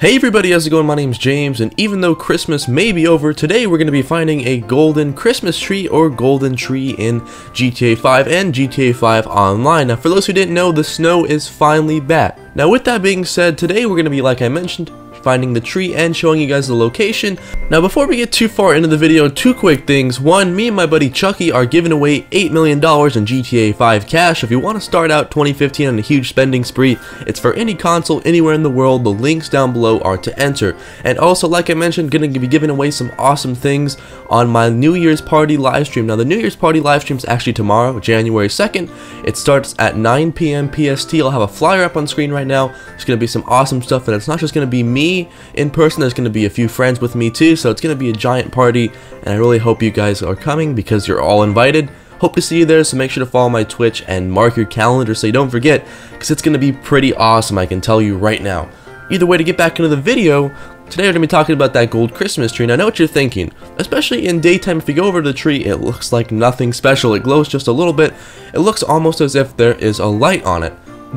Hey everybody, how's it going? My name's James, and even though Christmas may be over, today we're going to be finding a golden Christmas tree or golden tree in GTA 5 and GTA 5 Online. Now for those who didn't know, the snow is finally back. Now with that being said, today we're going to be, like I mentioned, finding the tree and showing you guys the location. Now before we get too far into the video, two quick things. One, me and my buddy Chucky are giving away $8 million in GTA 5 cash. If you want to start out 2015 on a huge spending spree, it's for any console anywhere in the world. The links down below are to enter. And also, like I mentioned, going to be giving away some awesome things on my New Year's party live stream. Now the New Year's party live stream is actually tomorrow, January 2nd. It starts at 9 p.m. PST. I'll have a flyer up on screen right now. It's going to be some awesome stuff and it's not just going to be me in person. There's going to be a few friends with me too, so it's going to be a giant party, and I really hope you guys are coming because you're all invited. Hope to see you there, so make sure to follow my Twitch and mark your calendar so you don't forget, because it's going to be pretty awesome, I can tell you right now. Either way, to get back into the video, today we're going to be talking about that gold Christmas tree. Now, I know what you're thinking, especially in daytime, if you go over to the tree, it looks like nothing special. It glows just a little bit. It looks almost as if there is a light on it.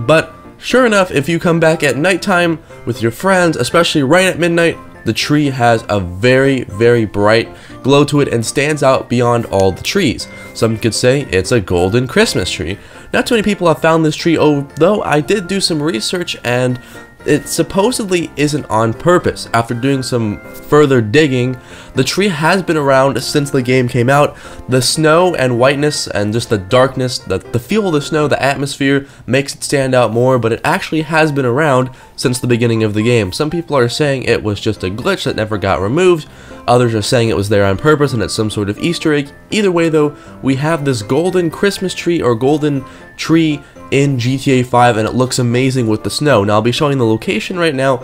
But Sure enough, if you come back at nighttime with your friends, especially right at midnight, the tree has a very, very bright glow to it and stands out beyond all the trees. Some could say it's a golden Christmas tree. Not too many people have found this tree, although I did do some research and it supposedly isn't on purpose. After doing some further digging, the tree has been around since the game came out. The snow and whiteness and just the darkness, the, the feel of the snow, the atmosphere makes it stand out more, but it actually has been around since the beginning of the game. Some people are saying it was just a glitch that never got removed. Others are saying it was there on purpose and it's some sort of Easter egg. Either way though, we have this golden Christmas tree or golden tree in GTA 5 and it looks amazing with the snow. Now I'll be showing the location right now.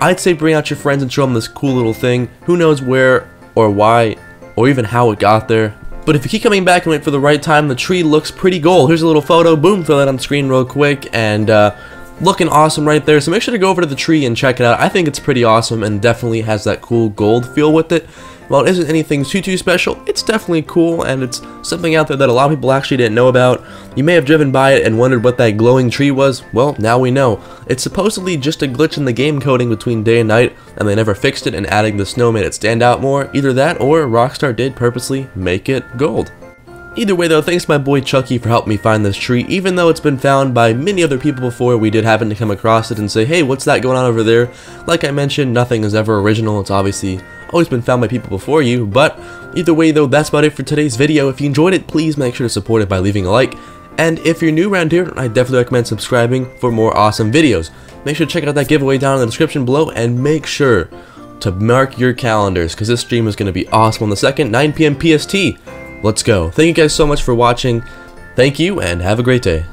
I'd say bring out your friends and show them this cool little thing. Who knows where or why or even how it got there. But if you keep coming back and wait for the right time, the tree looks pretty gold. Here's a little photo. Boom, throw that on screen real quick. And uh, looking awesome right there. So make sure to go over to the tree and check it out. I think it's pretty awesome and definitely has that cool gold feel with it. While it isn't anything too too special, it's definitely cool and it's something out there that a lot of people actually didn't know about. You may have driven by it and wondered what that glowing tree was. Well, now we know. It's supposedly just a glitch in the game coding between day and night, and they never fixed it and adding the snow made it stand out more. Either that or Rockstar did purposely make it gold. Either way though, thanks to my boy Chucky for helping me find this tree, even though it's been found by many other people before, we did happen to come across it and say, hey, what's that going on over there? Like I mentioned, nothing is ever original, it's obviously always been found by people before you, but either way though, that's about it for today's video. If you enjoyed it, please make sure to support it by leaving a like, and if you're new around here, I definitely recommend subscribing for more awesome videos. Make sure to check out that giveaway down in the description below, and make sure to mark your calendars, because this stream is going to be awesome on the 2nd, 9 p.m. PST. Let's go. Thank you guys so much for watching. Thank you and have a great day.